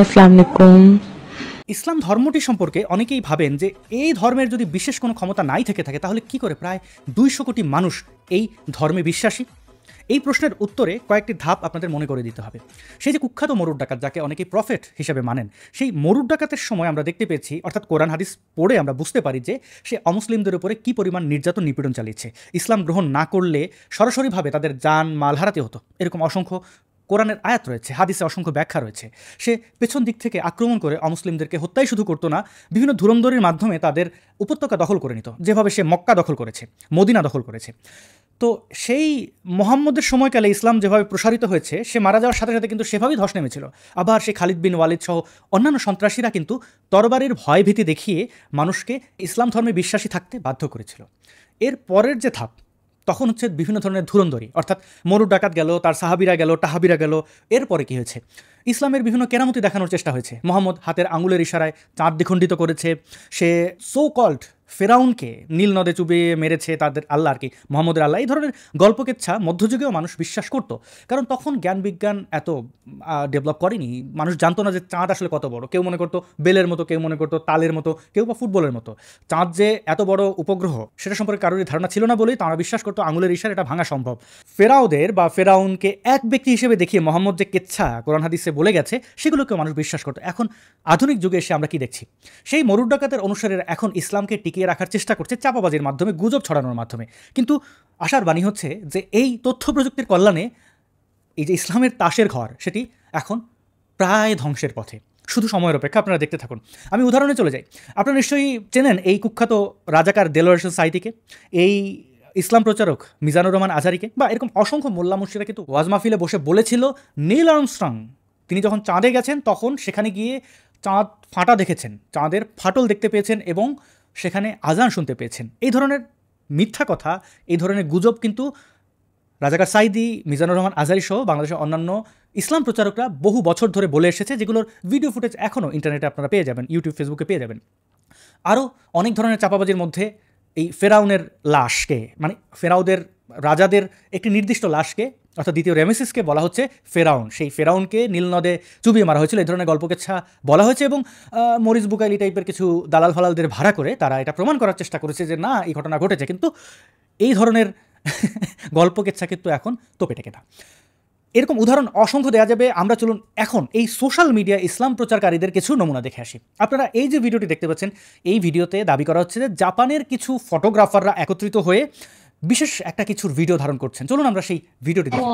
আসসালামু আলাইকুম। ইসলাম ধর্মটি সম্পর্কে অনেকেই ভাবেন যে এই ধর্মের যদি বিশেষ কোনো ক্ষমতা নাই থেকে থাকে, তাহলে কি করে প্রায় দুইশো কোটি মানুষ এই ধর্মে বিশ্বাসী? এই প্রশ্নের উত্তরে কয়েকটি ধাপ আপনাদের মনে করে দিতে হবে। সেই যে কুখ্যাত মরুর ডাকাত, যাকে অনেকেই প্রফেট হিসেবে মানেন, সেই মরুর ডাকাতের সময় আমরা দেখতে পেয়েছি, অর্থাৎ কোরআন হাদিস পড়ে আমরা বুঝতে পারি যে সে অমুসলিমদের উপরে কী পরিমাণ নির্যাতন নিপীড়ন চালিয়েছে। ইসলাম গ্রহণ না করলে সরাসরিভাবে তাদের যান মাল হারাতে হতো। এরকম অসংখ্য কোরআনের আয়াত রয়েছে, হাদিসে অসংখ্য ব্যাখ্যা রয়েছে। সে পেছন দিক থেকে আক্রমণ করে অমুসলিমদেরকে হত্যাই শুধু করতো না, বিভিন্ন ধুরন্ধরির মাধ্যমে তাদের উপত্যকা দখল করে নিত, যেভাবে সে মক্কা দখল করেছে, মদিনা দখল করেছে। তো সেই মোহাম্মদের সময়কালে ইসলাম যেভাবে প্রসারিত হয়েছে, সে মারা যাওয়ার সাথে সাথে কিন্তু সেভাবেই ধস নেমেছিল। আবার সে খালিদ বিন ওয়ালিদ সহ অন্যান্য সন্ত্রাসীরা কিন্তু তরবারির ভয়ভীতি দেখিয়ে মানুষকে ইসলাম ধর্মে বিশ্বাসী থাকতে বাধ্য করেছিল। এর পরের যে ধাপ তখন হচ্ছে বিভিন্ন ধরনের ধুরন্ধরি। অর্থাৎ মরু ডাকাত গেল, তার সাহাবিরা গেল টাহাবিরা গেল। এরপরে কি হয়েছে? ইসলামের বিভিন্ন কেরামতি দেখানোর চেষ্টা হয়েছে। মোহাম্মদ হাতের আঙুলের ইশারায় চাঁদ দ্বিখণ্ডিত করেছে। সে সো কল্ড ফেরাউনকে নীল নদে চুবিয়ে মেরেছে তাদের আল্লাহ আর কি, মোহাম্মদের আল্লাহ। এই ধরনের গল্পকেচ্ছা মধ্যযুগেও মানুষ বিশ্বাস করত। কারণ তখন জ্ঞান বিজ্ঞান এত ডেভেলপ করেনি। মানুষ জানতো না যে চাঁদ আসলে কত বড়। কেউ মনে করতো বেলের মতো, কেউ মনে করতো তালের মতো, কেউ বা ফুটবলের মতো। চাঁদ যে এত বড় উপগ্রহ, সেটা সম্পর্কে কারোরই ধারণা ছিল না বলেই তারা বিশ্বাস করতো আঙুলের ইশার এটা ভাঙা সম্ভব। ফেরাউদের বা ফেরাউনকে এক ব্যক্তি হিসেবে দেখিয়ে মোহাম্মদ যে কেচ্ছা কোরআন হাদিসে বলে গেছে, সেগুলোকেও মানুষ বিশ্বাস করতো। এখন আধুনিক যুগে এসে আমরা কি দেখছি? সেই মরুর ডাকাতের অনুসারীরা এখন ইসলামকে টিকিয়ে রাখার চেষ্টা করছে চাপাবাজির মাধ্যমে, গুজব ছড়ানোর মাধ্যমে। কিন্তু আশার বাণী হচ্ছে যে এই তথ্য প্রযুক্তির কল্যাণে এই যে ইসলামের তাসের ঘর, সেটি এখন প্রায় ধ্বংসের পথে। শুধু সময়ের অপেক্ষা, আপনারা দেখতে থাকুন। আমি উদাহরণে চলে যাই। আপনারা নিশ্চয়ই চেনেন এই কুখ্যাত রাজাকার দেলোয়ার সাইতিকে এই ইসলাম প্রচারক মিজানুর রহমান আজারিকে, বা এরকম অসংখ্য মোল্লা মুর্শিরা কিন্তু ওয়াজ মাহফিলে বসে বলেছিল, নীল আর্মস্ট্রং। তিনি যখন চাঁদে গেছেন, তখন সেখানে গিয়ে চাঁদ ফাটা দেখেছেন, চাঁদের ফাটল দেখতে পেয়েছেন এবং সেখানে আজান শুনতে পেয়েছেন। এই ধরনের মিথ্যা কথা, এই ধরনের গুজব কিন্তু রাজাকার সাইদি, মিজানুর রহমান আজারি সহ বাংলাদেশের অন্যান্য ইসলাম প্রচারকরা বহু বছর ধরে বলে এসেছে, যেগুলোর ভিডিও ফুটেজ এখনও ইন্টারনেটে আপনারা পেয়ে যাবেন, ইউটিউব, ফেসবুকে পেয়ে যাবেন। আরও অনেক ধরনের চাপাবাজির মধ্যে এই ফেরাউনের লাশকে মানে ফেরাউদের, রাজাদের একটি নির্দিষ্ট লাশকে অর্থাৎ দ্বিতীয় রেমেসিসকে বলা হচ্ছে ফেরাউন। সেই ফেরাউনকে নীলনদে চুবিয়ে মারা হয়েছিল। এই ধরনের গল্পকেচ্ছা বলা হয়েছে এবং মরিস বুকাইলি টাইপের কিছু দালাল ফালালদের ভাড়া করে তারা এটা প্রমাণ করার চেষ্টা করেছে যে না, এই ঘটনা ঘটেছে। কিন্তু এই ধরনের গল্পকেচ্ছা কিন্তু এখন তোপে টেকে না। এরকম উদাহরণ অসংখ্য দেওয়া যাবে। আমরা চলুন এখন এই সোশ্যাল মিডিয়া ইসলাম প্রচারকারীদের কিছু নমুনা দেখে আসি। আপনারা এই যে ভিডিওটি দেখতে পাচ্ছেন, এই ভিডিওতে দাবি করা হচ্ছে যে জাপানের কিছু ফটোগ্রাফাররা একত্রিত হয়ে বিশেষ একটা কিছুর ভিডিও ধারণ করছেন। চলুন আমরা সেই ভিডিওটি দেখি।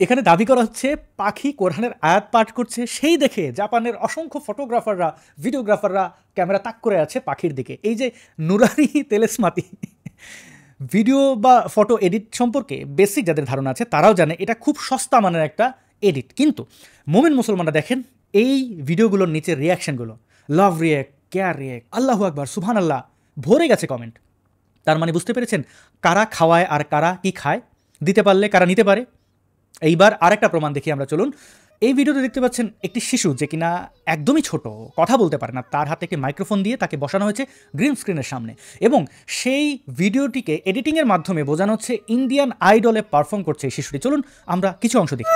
এখানে দাবি করা হচ্ছে, পাখি কোরআনের আয়াত পাঠ করছে, সেই দেখে জাপানের অসংখ্য ফটোগ্রাফাররা, ভিডিওগ্রাফাররা ক্যামেরা তাক করে আছে পাখির দিকে। এই যে নুরারি তেলেসমাতি, ভিডিও বা ফটো এডিট সম্পর্কে বেসিক যাদের ধারণা আছে, তারাও জানে এটা খুব সস্তা মানের একটা এডিট। কিন্তু মোমেন মুসলমানরা দেখেন, এই ভিডিওগুলোর নিচে রিয়াকশানগুলো লাভ রিয়েক্ট কেয়ার রিয়েক্ট আল্লাহু আকবার সুবহান আল্লাহ ভরে গেছে কমেন্ট তার মানে বুঝতে পেরেছেন কারা খাওয়ায় আর কারা কি খায়? দিতে পারলে কারা নিতে পারে? এইবার আরেকটা প্রমাণ দেখি আমরা, চলুন। এই ভিডিওতে দেখতে পাচ্ছেন একটি শিশু যে কিনা একদমই ছোট, কথা বলতে পারে না। তার হাতে একটি মাইক্রোফোন দিয়ে তাকে বসানো হয়েছে গ্রিন স্ক্রিনের সামনে এবং সেই ভিডিওটিকে এডিটিংয়ের মাধ্যমে বোঝানো হচ্ছে ইন্ডিয়ান আইডলে পারফর্ম করছে এই শিশুটি। চলুন, আমরা কিছু অংশ দেখি।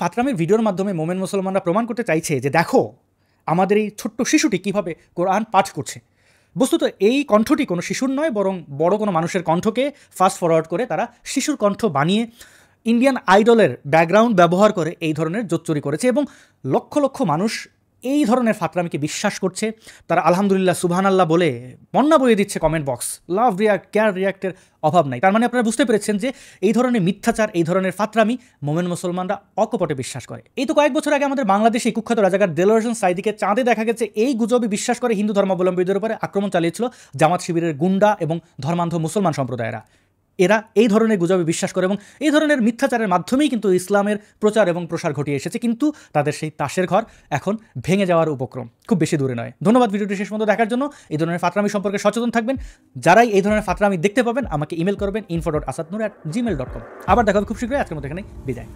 ফাতরামের ভিডিওর মাধ্যমে মোমেন মুসলমানরা প্রমাণ করতে চাইছে যে দেখো, আমাদের এই ছোট্ট শিশুটি কীভাবে কোরআন পাঠ করছে। বস্তুত এই কণ্ঠটি কোনো শিশুর নয়, বরং বড় কোনো মানুষের কণ্ঠকে ফাস্ট ফরওয়ার্ড করে তারা শিশুর কণ্ঠ বানিয়ে ইন্ডিয়ান আইডলের ব্যাকগ্রাউন্ড ব্যবহার করে এই ধরনের জোচ্চুরি করেছে এবং লক্ষ লক্ষ মানুষ এই ধরনের ফাতরামিকে বিশ্বাস করছে। তারা আলহামদুলিল্লাহ সুবহান আল্লাহ বলে বন্যা বয়ে দিচ্ছে comment box love react care রিয়াক্টের অভাব নাই। তার মানে আপনারা বুঝতে পেরেছেন যে এই ধরনের মিথ্যাচার, এই ধরনের ফাতরামি মোমেন মুসলমানরা অকপটে বিশ্বাস করে। এই তো কয়েক বছর আগে আমাদের বাংলাদেশে কুখ্যাত রাজাকার দেলোয়ারজন সাইদিকে চাঁদে দেখা গেছে। এই গুজবে বিশ্বাস করে হিন্দু ধর্মাবলম্বীদের উপরে আক্রমণ চালিয়েছিল জামাত শিবিরের গুন্ডা এবং ধর্মান্ধ মুসলমান সম্প্রদায়েরা। এরা এই ধরনের গুজবে বিশ্বাস করে এবং এই ধরনের মিথ্যাচারের মাধ্যমেই কিন্তু ইসলামের প্রচার এবং প্রসার ঘটিয়ে এসেছে, কিন্তু তাদের সেই তাসের ঘর এখন ভেঙে যাওয়ার উপক্রম। খুব বেশি দূরে নয়। ধন্যবাদ ভিডিওটি শেষ পর্যন্ত দেখার জন্য। এই ধরনের ফাতরামি সম্পর্কে সচেতন থাকবেন। যারাই এই ধরনের ফাতরামি দেখতে পাবেন, আমাকে ইমেল করবেন info dot Asad Nur at Gmail dot com আবার দেখা খুব শীঘ্রই। আজকের মতো এখানে বিদায়।